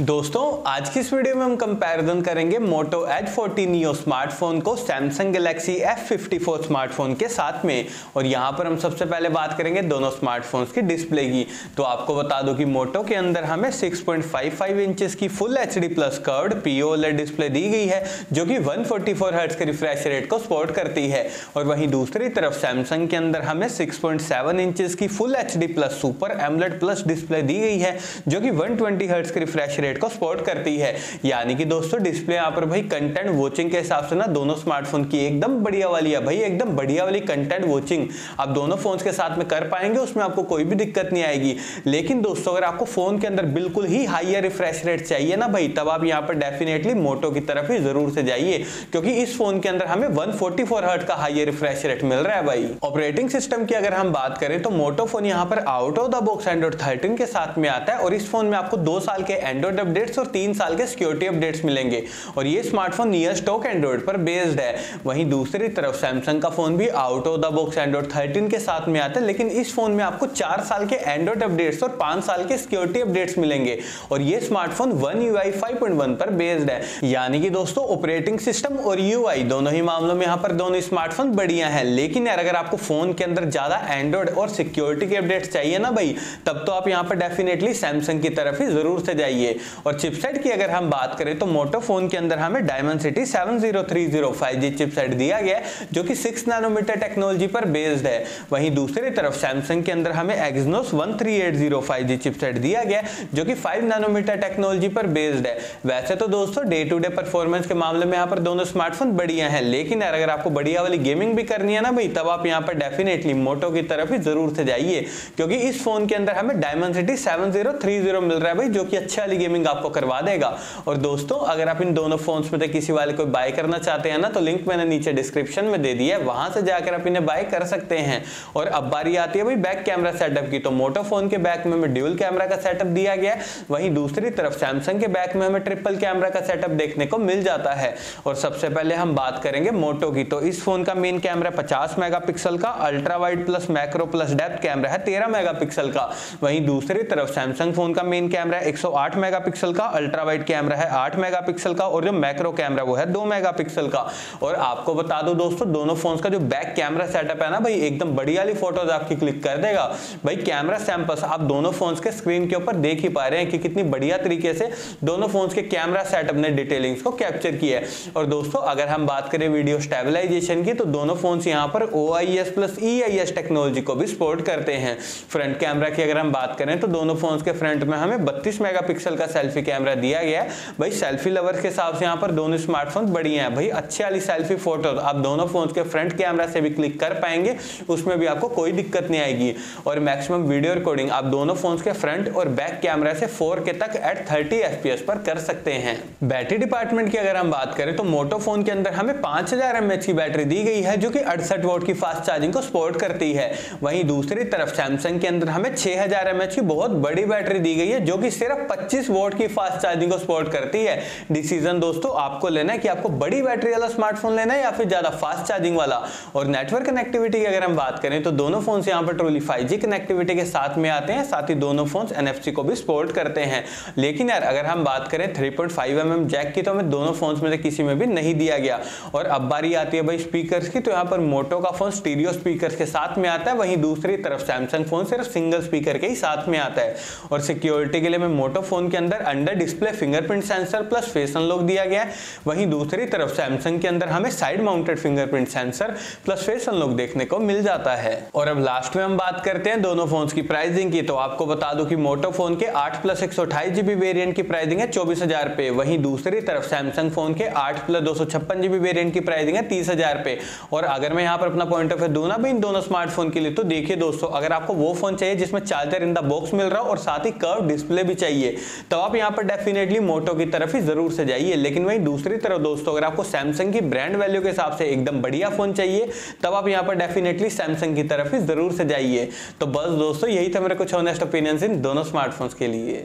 दोस्तों, आज की इस वीडियो में हम कंपैरिजन करेंगे मोटो एज 14 नियो स्मार्टफ़ोन को सैमसंग गैलेक्सी F54 स्मार्टफ़ोन के साथ में। और यहाँ पर हम सबसे पहले बात करेंगे दोनों स्मार्टफोन्स की डिस्प्ले की। तो आपको बता दूँ कि मोटो के अंदर हमें 6.55 इंचेस की full H D plus curved PO display दी गई है, जो कि 144 फोर्टी के रिफ्रेश रेट को सपोर्ट करती है। और वहीं दूसरी तरफ़ सैमसंग के अंदर हमें सिक्स पॉइंट की full HD plus super AMOLED plus display दी गई है, जो कि वन ट्वेंटी के रिफ्रेश रेट को सपोर्ट करती है। यानी कि दोस्तों डिस्प्ले यहाँ पर भाई कंटेंट वॉचिंग के हिसाब से ना, दोनों स्मार्टफ़ोन की एकदम बढ़िया वाली है भाई, एकदम बढ़िया वाली कंटेंट वॉचिंग आप दोनों फ़ोन के साथ में कर पाएँगे, उसमें आपको कोई भी दिक्कत नहीं आएगी। लेकिन दोस्तों, अगर आपको फ़ोन के अंदर बिल्कुल ही हाइयर रिफ्रेश रेट चाहिए ना भाई, तब आप यहाँ पर डेफिनेटली मोटो की तरफ़ ही ज़रूर से जाइए। क्योंकि इस फ़ोन के अंदर हमें 144 फोर्टी का हाइयर रिफ्रेश रेट मिल रहा है भाई। ऑपरेटिंग सिस्टम की अगर हम बात करें तो मोटो फ़ोन यहाँ पर out of the box Android thirteen के साथ में आता है। और इस फ़ोन में आपको दो साल के एंड्रॉइड अपडेट्स और तीन साल के सिक्योरिटी अपडेट्स मिलेंगे। और ये स्मार्टफ़ोन नियर स्टॉक एंड्रॉइड पर बेस्ड है। वहीं दूसरी तरफ़ सैमसंग का फ़ोन भी out of the box Android thirteen के साथ में आता है, लेकिन इस फ़ोन में आपको चार साल के एंड्रॉइड अपडेट्स और पाँच साल के सिक्योरिटी अपडेट्स मिलेंगे। और ये स्मार्टफ़ोन वन यू आई पर बेस्ड है। यानी कि दोस्तों ऑपरेटिंग सिस्टम और यू दोनों ही मामलों में यहाँ पर दोनों स्मार्टफ़ोन बढ़िया है। लेकिन यार, अगर आपको फ़ोन के अंदर ज़्यादा एंड्रॉइड और सिक्योरिटी के अपडेट्स चाहिए ना भाई, तब तो आप यहाँ पर डेफिनेटली सैमसंग की तरफ़ ही ज़रूर से जाइए। और चिपसेट की अगर हम बात करें तो मोटो फ़ोन के अंदर हमें Dimensity seven zero three zero five G chipset दिया गया जो कि सिक्स नैनोमीटर टेक्नोलॉजी पर बेस्ड है। वहीं दूसरी तरफ़ सैमसंग के अंदर हमें Exynos one three eight zero five G chipset दिया गया जो कि फाइव नैनोमीटर टेक्नोलॉजी पर बेस्ड है। वैसे तो दोस्तों डे टू डे परफॉर्मेंस के मामले में यहाँ पर दोनों स्मार्टफ़ोन बढ़िया है, लेकिन अगर आपको बढ़िया वाली गेमिंग भी करनी है ना भाई, तब आप यहाँ पर डेफिनेटली मोटो की तरफ़ ही ज़रूर से जाइए, क्योंकि इस फ़ोन के अंदर हमें Dimensity seven zero three zero मिल रहा है भाई, जो कि अच्छी वाली गेमिंग आपको करवा देगा। और दोस्तों, अगर आप इन दोनों फोन्स में से किसी वाले को बाय करना चाहते हैं ना तो लिंक मैंने नीचे डिस्क्रिप्शन में दे दिया है। वहाँ से जाकर आप इन्हें बाय कर सकते हैं। और अब बारी आती है भाई बैक कैमरा सेटअप की। तो मोटो फ़ोन के बैक में ड्यूल कैमरा का सेटअप दिया गया वहीं दूसरी तरफ़ सैमसंग के बैक में हमें ट्रिपल कैमरा का सेटअप देखने को मिल जाता है। और सबसे पहले हम बात करेंगे मोटो की। तो इस फ़ोन का मेन कैमरा पचास मेगा का ultra wide plus macro plus depth camera है तेरह मेगा का। वहीं दूसरी तरफ़ सैमसंग फ़ोन का मेन कैमरा एक सौ का अल्ट्रा वाइड कैमरा है आठ मेगापिक्सल का और जो मैक्रो कैमरा वो है दो मेगापिक्सल का। और आपको बता दो दोस्तों, दोनों फ़ोन का जो बैक कैमरा सेटअप है ना भाई, एकदम बढ़िया वाली फ़ोटोज़ आपकी क्लिक कर देगा। भाई कैमरा सैंपल्स आप दोनों फ़ोन के स्क्रीन के ऊपर देख ही पा रहे हैं कि कितनी बढ़िया तरीके से दोनों फ़ोन के कैमरा सेटअप ने डिटेलिंग्स को कैप्चर किया है। और दोस्तों, अगर हम बात करें वीडियो स्टेबलाइजेशन की तो दोनों फ़ोन यहाँ पर ओ प्लस ई टेक्नोलॉजी को भी सपोर्ट करते हैं। फ्रंट कैमरा की अगर हम बात करें तो दोनों फ़ोन के फ्रंट में हमें बत्तीस मेगापिक्सल का सेल्फी कैमरा दिया गया है। भाई सेल्फी लवर्स के हिसाब से यहाँ पर दोनों स्मार्टफ़ोन बढ़िया है। भाई, अच्छी वाली सेल्फी फ़ोटो आप दोनों फ़ोन के फ्रंट कैमरा से भी क्लिक कर पाएँगे, उसमें भी आपको कोई दिक्कत नहीं आएगी। और मैक्सिमम वीडियो रिकॉर्डिंग आप दोनों फ़ोन के फ्रंट और बैक कैमरा से फोर तक एट थर्टी एफ़ पर कर सकते हैं। बैटरी डिपार्टमेंट की अगर हम बात करें तो मोटो फ़ोन के अंदर हमें पाँच हज़ार की बैटरी दी गई है, जो कि अड़सठ वोट की फास्ट चार्जिंग को सपोर्ट करती है। वहीं दूसरी तरफ़ सैमसंग के अंदर हमें छह हज़ार की बहुत बड़ी बैटरी दी गई है, जो कि सिर्फ़ पच्चीस वोट की फास्ट चार्जिंग को सपोर्ट करती है। डिसीज़न दोस्तों, आपको लेना है कि आपको बड़ी बैटरी वाला स्मार्टफ़ोन लेना है या फिर ज़्यादा फास्ट चार्जिंग वाला। और नेटवर्क कनेक्टिविटी की अगर हम बात करें तो दोनों फ़ोन यहाँ पर ट्रोली फाइव कनेक्टिविटी के साथ में आते हैं, साथ ही दोनों फ़ोन एनएफसी को भी सपोर्ट करते हैं। लेकिन यार, अगर हम बात करें थ्री पॉइंट mm जैक की तो हमें दोनों फ़ोन में से किसी में भी नहीं दिया गया। और अब बारी आती है भाई स्पीकर की तो यहाँ पर मोटो का फ़ोन स्टीरियो स्पीकर के साथ में आता है। वहीं दूसरी तरफ़ सैमसंग फ़ोन सिर्फ़ सिंगल स्पीकर के ही साथ में आता है। और सिक्योरिटी के लिए मैं मोटो फ़ोन के अंदर under display fingerprint sensor plus face unlock दिया गया है। वहीं दूसरी तरफ़ सैमसंग के अंदर हमें side mounted fingerprint sensor plus face unlock देखने को मिल जाता है। और अब लास्ट में हम बात करते हैं दोनों फ़ोन की प्राइसिंग की। तो आपको बता दो कि मोटो फ़ोन के आठ प्लस एक जीबी वेरियंट की प्राइसिंग है, चौबीस हज़ार पे। वहीं दूसरी तरफ़ सैमसंग फ़ोन के आठ प्लस दो सौ छप्पन जीबी वेरियंट की प्राइसिंग है, तीस हज़ार पे। और अगर मैं यहाँ पर अपना पॉइंट ऑफ़ दू ना भी इन दोनों स्मार्टफ़ोन के लिए तो देखिए दोस्तों, अगर आपको वो फ़ोन चाहिए जिसमें चार्जर इन द बॉक्स मिल रहा हो और साथ ही कर्व डिस्प्ले भी चाहिए तो आप यहाँ पर डेफिनेटली मोटो की तरफ़ ही ज़रूर से जाइए, लेकिन वहीं दूसरी तरफ़ दोस्तों, अगर आपको सैमसंग की ब्रांड वैल्यू के हिसाब से एकदम बढ़िया फ़ोन चाहिए, तब आप यहाँ पर डेफिनेटली सैमसंग की तरफ़ ही ज़रूर से जाइए। तो बस दोस्तों, यही था मेरे कुछ ऑनेस्ट ओपिनियंस इन दोनों स्मार्टफोन्स के लिए।